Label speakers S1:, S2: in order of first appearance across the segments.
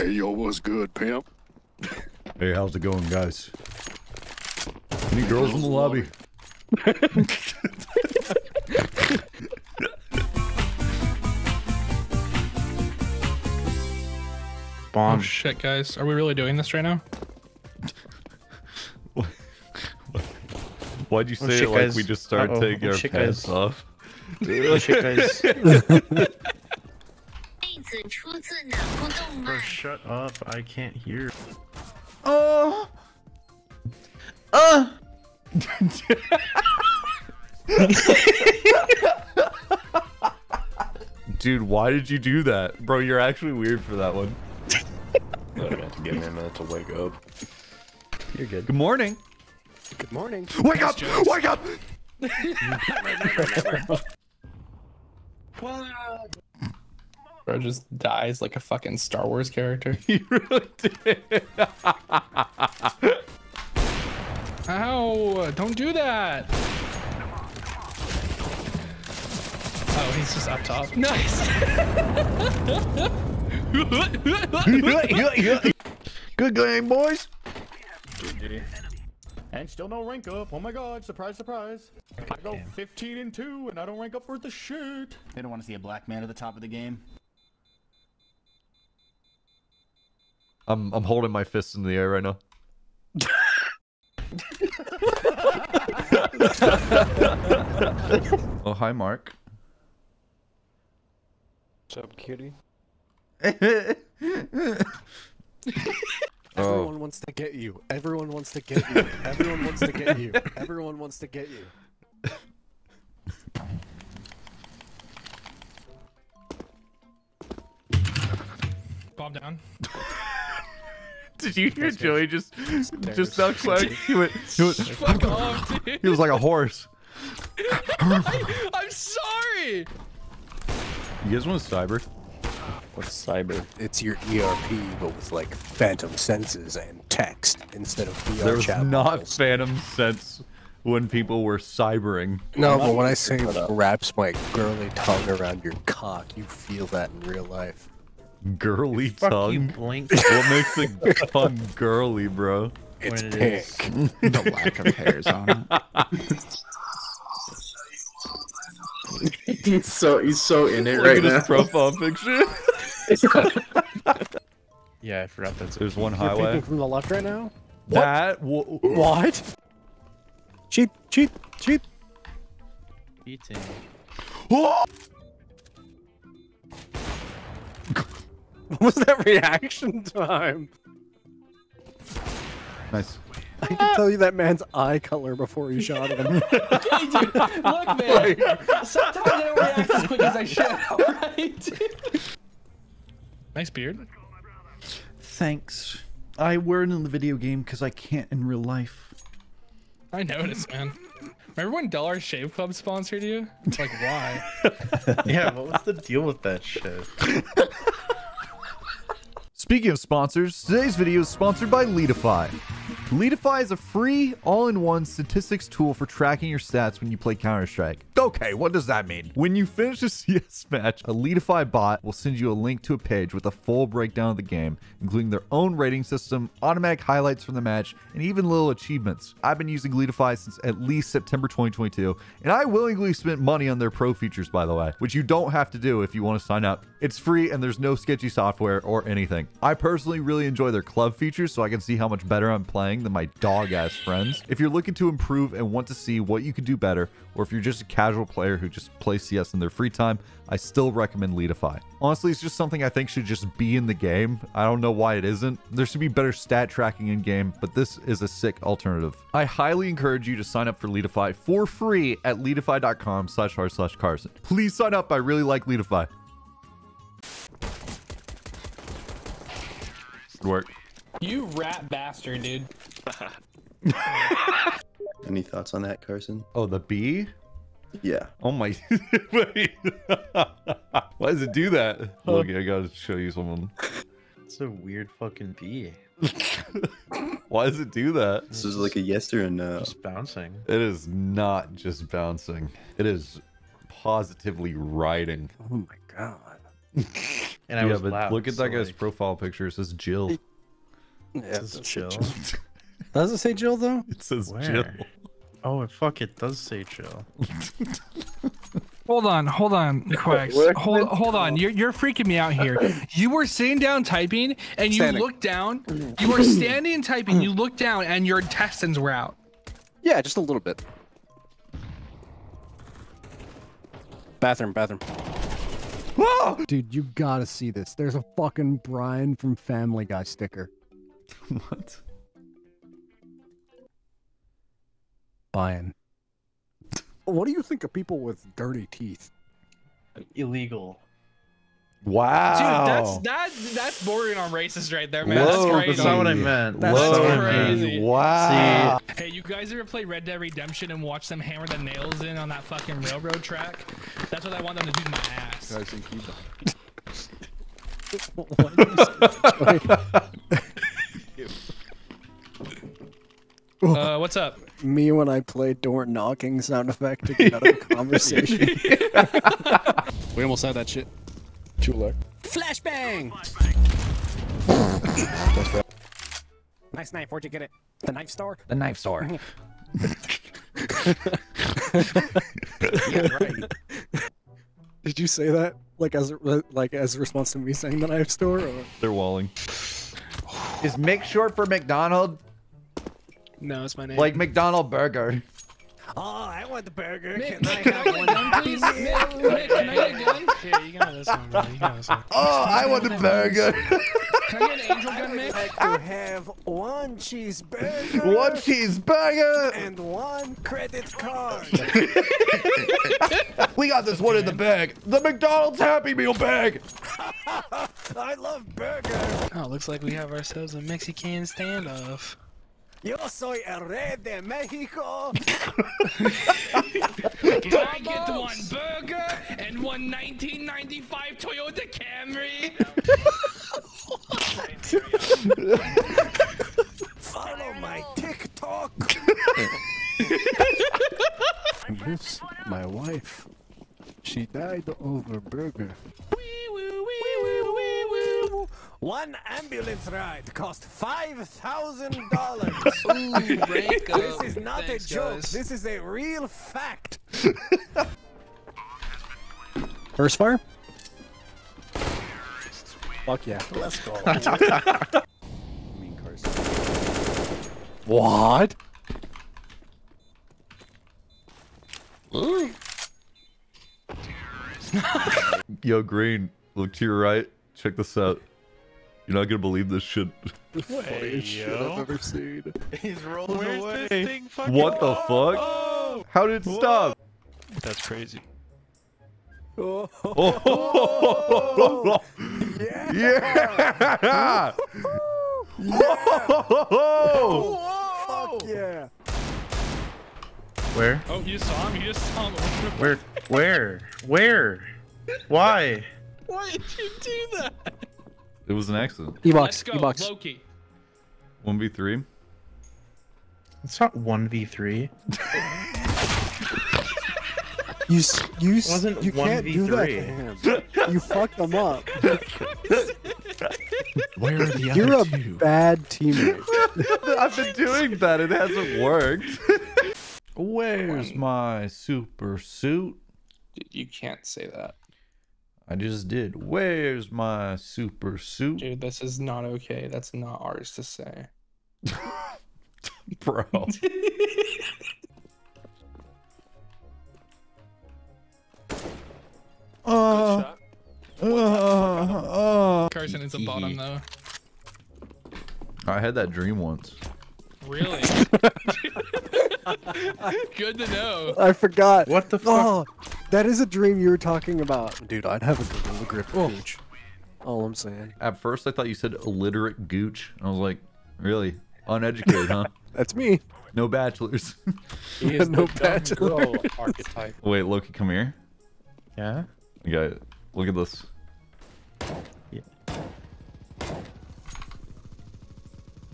S1: Hey, yo, what's good, pimp?
S2: Hey, how's it going, guys? Any girls in the lobby?
S3: Oh
S4: Bomb.
S3: shit, guys. Are we really doing this right now?
S2: Why'd you
S4: Oh,
S2: say
S4: shit,
S2: it like
S4: guys.
S2: we just started
S4: Uh-oh.
S2: taking
S4: Oh,
S2: our
S4: shit,
S2: pants
S4: guys.
S2: off?
S4: Oh shit, guys.
S5: 妹子出自哪部动漫？
S4: shut up. I can't hear.
S2: Oh!
S4: Uh.
S2: Dude, why did you do that? Bro, you're actually weird for that one.
S1: I got to give me a minute to wake up.
S4: You're good.
S2: Good morning.
S1: Good morning.
S2: Wake up! Wake up!
S3: Bro just dies like a fucking Star Wars character.
S2: You really did.
S3: Ow! Don't do that! Oh, he's just up top. Nice!
S2: Good game, boys.
S6: And still no rank up. Oh my god, surprise, surprise. I go 15 and 2 and I don't rank up for the shit. They don't want to see a black man at the top of the game.
S2: I'm I'm holding my fists in the air right now. oh, hi, Mark.
S1: What's up, kitty?
S2: oh,
S7: Everyone wants to get you. Everyone wants to get you. Everyone wants to get you. Everyone wants to get you.
S3: Bomb down.
S2: did you hear Joey just just now clack? He went, he, went,
S3: Fuck off, dude.
S2: he was like a horse.
S3: I'm sorry!
S2: You guys want to cyber?
S4: What's cyber?
S7: It's your ERP, but with like phantom senses and text instead of VR
S2: There was
S7: chat
S2: not
S7: bubbles.
S2: phantom sense when people were cybering.
S7: No, but when I say wraps my girly tongue around your cock, you feel that in real life.
S2: Girly
S4: Fuck you,
S2: tongue.
S4: Blink.
S2: What makes a tongue girly, bro?
S7: It's
S4: When it is.
S7: pink.
S8: the lack of hairs on it.
S9: he's so he's so in it
S2: Look
S9: right
S2: at
S9: now.
S2: his profile picture.
S4: Yeah, I forgot that's it.
S2: There's one
S7: You're
S2: highway.
S7: from the left right now?
S2: That w-
S7: What? Cheat, cheat, cheat.
S4: eating. Oh!
S7: What was that reaction time?
S2: nice.
S7: I can tell you that man's eye color before you shot him.
S3: Hey, dude, look, man. Sometimes I don't react as quick as I should, alright? nice beard.
S2: Thanks. I wear it in the video game because I can't in real life.
S3: I noticed, man. Remember when Dollar Shave Club sponsored you? It's like, why?
S4: Yeah, what was the deal with that shit?
S2: Speaking of sponsors, today's video is sponsored by Leetify. Leetify is a free, all-in-one statistics tool for tracking your stats when you play Counter-Strike. Okay, what does that mean? When you finish a CS match, a Leetify bot will send you a link to a page with a full breakdown of the game, including their own rating system, automatic highlights from the match, and even little achievements. I've been using Leetify since at least September 2022, and I willingly spent money on their pro features, by the way, which you don't have to do if you want to sign up. It's free and there's no sketchy software or anything. I personally really enjoy their club features so I can see how much better I'm playing than my dog ass friends. If you're looking to improve and want to see what you can do better, or if you're just a casual player who just plays CS in their free time, I still recommend Leetify. Honestly, it's just something I think should just be in the game. I don't know why it isn't. There should be better stat tracking in game, but this is a sick alternative. I highly encourage you to sign up for Leetify for free at leetify.com slash r slash Carson. Please sign up. I really like Leetify. Good work.
S3: You rat bastard, dude.
S9: Any thoughts on that, Carson?
S2: Oh, the bee?
S9: Yeah.
S2: Oh my. Why does it do that? Okay, I gotta show you someone.
S4: It's a weird fucking bee.
S2: Why does it do that?
S9: This is like a yes or a no.
S4: Just bouncing.
S2: It is not just bouncing. It is positively riding.
S7: Oh my god.
S4: And I
S2: yeah,
S4: was
S2: but
S4: loud,
S2: look at
S4: so,
S2: that guy's
S4: like,
S2: profile picture. It says Jill.
S10: Yeah,
S4: This is
S10: that's
S4: chill.
S10: Does it say Jill though?
S2: It says
S4: Where?
S2: Jill.
S4: Oh, fuck! It does say chill.
S11: Hold on, hold on, Quacks. Hold, hold on. You're, you're freaking me out here. You were sitting down typing, and you
S10: Standing.
S11: look down. You were standing and typing. You looked down, and your intestines were out.
S10: Yeah, just a little bit. Bathroom, bathroom.
S7: Dude, you gotta see this. There's a fucking Brian from Family Guy sticker.
S2: What?
S7: Brian. What do you think of people with dirty teeth?
S4: Illegal.
S2: Wow.
S11: Dude, that's that that's bordering on racist right there, man.
S2: Whoa,
S11: that's crazy.
S4: That's not what I meant.
S11: That's
S4: not what I
S11: crazy.
S4: meant.
S2: Wow.
S11: Hey, you guys ever play Red Dead Redemption and watch them hammer the nails in on that fucking railroad track? That's what I want them to do to my ass.
S1: I think he
S11: Uh, what's up?
S7: Me when I play door knocking sound effect to get out of a conversation.
S10: We almost had that shit.
S1: Chula.
S10: Flashbang! nice knife. Where'd you get it? The knife store?
S2: The knife store.
S10: yeah, right.
S7: Did you say that like as a, like as a response to me saying the knife store? Or?
S2: They're walling. Is Mick short for McDonald?
S11: No, it's my name.
S2: Like McDonald burger.
S10: Oh, I want the burger.
S11: Mick, Mick, can I get a gun, please? Mick, Mick, can I get a gun? Here, you got this one, bro. You got this one.
S2: Oh, I want the burger.
S11: Can I get an angel gun, Mick?
S7: like to have one cheeseburger
S2: One cheeseburger.
S7: and one credit card.
S2: We got this one in the bag. The McDonald's Happy Meal bag.
S7: I love burger.
S11: Oh, looks like we have ourselves a Mexican standoff.
S7: Yo soy el rey de Mexico.
S11: Can I get one burger and one 1995 Toyota Camry?
S7: Follow my TikTok.
S10: Miss my wife. She died over burger.
S7: One ambulance ride cost five thousand dollars. This is not a joke. This is a real fact.
S10: First fire? Fuck yeah. Let's go. what?
S2: Yo, Green, look to your right. Check this out. You're not gonna believe this shit.
S1: Funniest shit I've ever seen.
S4: He's rolling away.
S2: What the oh! fuck? How did it stop?
S1: That's crazy.
S2: Oh, yeah! Whoa!
S7: Fuck yeah.
S4: Where?
S11: Oh, you saw him? You just saw him.
S4: Where? Where? Where? Why?
S11: Why did you do that?
S2: It was an accident.
S11: Let's
S10: E-box.
S11: go,
S10: E-box.
S11: Loki.
S2: 1v3.
S4: It's not one v three.
S7: You you s-
S4: Wasn't
S7: you can't do that to him. You fucked him up.
S1: Where are the
S7: You're
S1: other
S7: a
S1: two?
S7: bad teammate.
S2: I've been doing that. It hasn't worked. Where's my super suit?
S12: You can't say that.
S2: I just did. Where's my super suit?
S12: Dude, this is not okay. That's not ours to say.
S2: Bro. Uh, uh, uh.
S11: Carson is a bottom, though.
S2: I had that dream once.
S11: Really? Good to know.
S7: I forgot.
S4: What the fuck?
S7: Oh, that is a dream you were talking about. Dude, I'd have a good gorilla grip oh. cage. All I'm saying.
S2: At first, I thought you said illiterate gooch. I was like, really? Uneducated, huh?
S7: That's me.
S2: No bachelors.
S12: He is
S7: No
S12: the
S7: bachelor.
S12: archetype.
S2: Wait, Loki, come here.
S4: Yeah.
S2: You got it. Look at this. Yeah.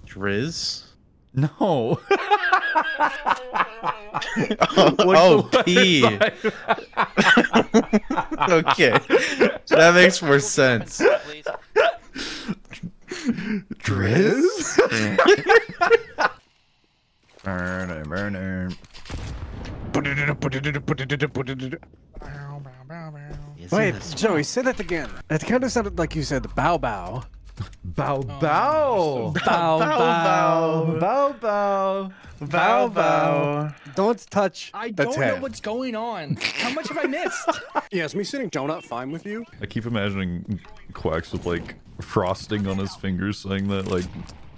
S4: Driz.
S2: No
S4: oh, oh pee. okay. That makes more sense.
S2: Drizz? burner, burner.
S7: Wait, Joey, say that again. It kind of sounded like you said bow bow.
S2: Oh, bow bow.
S7: Bow
S2: bow. Bow bow.
S4: Bow bow.
S7: bow Don't touch
S11: I
S7: the
S11: don't know what's going on. How much have I missed?
S7: Yeah, is me sitting donut fine with you?
S2: I keep imagining Quacks with like frosting on his fingers saying that like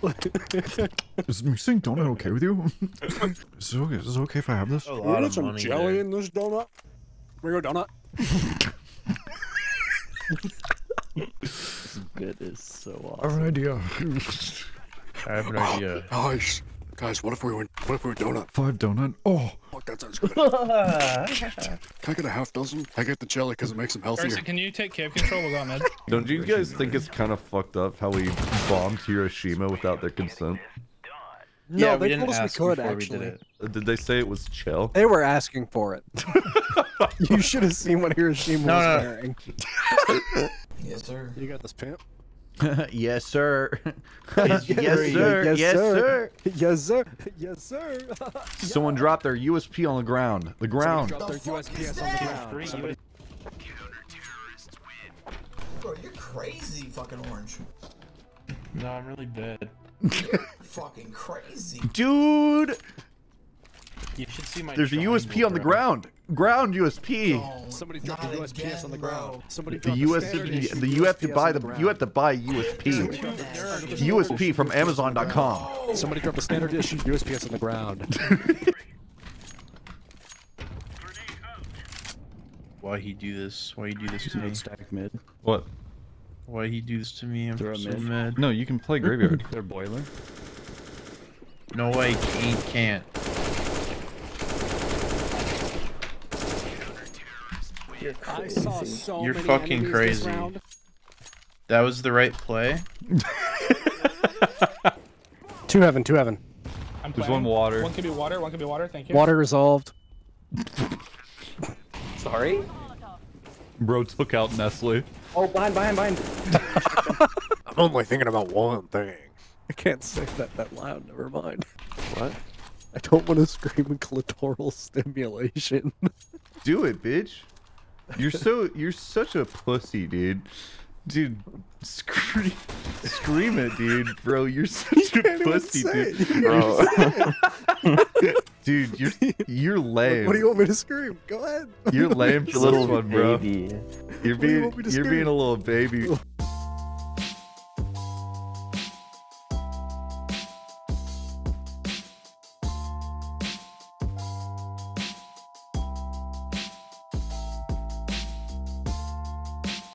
S2: Is me saying donut okay with you? is, it okay, is it okay if I have this?
S4: A
S7: You
S4: lot of
S7: some
S4: money
S7: jelly
S4: there.
S7: in this donut? We a donut.
S1: It is so
S2: I have an idea.
S4: I have an idea.
S7: Guys, guys, what if we went? What if we were donut?
S2: Five donut. Oh,
S7: Fuck, that sounds good. Can I get a half dozen? I get the jelly because it makes them healthier.
S11: Carson, can you take cave control? We'll go on mid.
S2: don't you guys think it's kind of fucked up how we bombed Hiroshima without their consent?
S7: No,
S4: yeah,
S7: they told
S4: didn't
S7: us we
S4: ask
S7: could
S4: before
S7: actually.
S4: we did it.
S2: Uh, Did they say it was chill?
S7: They were asking for it. you should have seen what Hiroshima
S4: No,
S7: was
S4: no.
S7: wearing.
S3: Yes, sir.
S7: You got this pimp?
S2: yes, sir.
S7: Yes,
S2: sir.
S7: Yes,
S2: Yes,
S7: sir. Yes, sir. Yes, sir.
S2: Someone dropped their USP on the ground. The ground.
S7: Drop their USPS on the ground. Somebody-
S3: Bro, you're crazy, fucking orange.
S4: No, I'm really bad.
S3: You're fucking crazy.
S2: Dude,
S4: You should see my.
S2: there's a USP on the ground. Ground USP.
S3: Don't-
S7: Somebody dropped
S3: not
S7: the USPS
S3: again,
S7: on the
S3: bro.
S7: ground. Somebody
S2: The USP,
S7: issue
S2: the you have to buy
S7: on
S2: the you have to buy USP. USP from Amazon.com.
S7: Somebody dropped a standard issue USPS on the ground.
S4: Why he do this? Why he do this to me?
S1: Stack mid.
S2: What?
S4: Why he do this to me? I'm
S1: Throw
S4: so
S1: mid.
S4: mad.
S2: No, you can play graveyard.
S1: Their boiler.
S4: No way, he can't.
S7: I saw so
S4: You're
S7: many
S4: fucking crazy. That was the right play.
S7: Two heaven, two heaven.
S11: I'm
S2: There's
S11: playing.
S2: one water.
S11: One could be water. One could be water. Thank you.
S7: Water resolved.
S3: Sorry?
S2: Bro took out Nestle.
S3: Oh, behind, behind, behind.
S7: I'm only thinking about one thing. I can't say that that loud. Never mind. What? I don't want to scream in clitoral stimulation.
S2: Do it, bitch. You're so you're such a pussy, dude. Dude, scream, scream it, dude, bro. You're such a pussy, dude.
S7: it. You
S2: Bro. dude, you're you're lame.
S7: what do you want me to scream? Go ahead.
S2: You're lame for
S1: Little
S2: this one, bro.
S1: baby.
S2: You're
S7: What you
S2: being
S7: want me to
S2: you're being a little baby.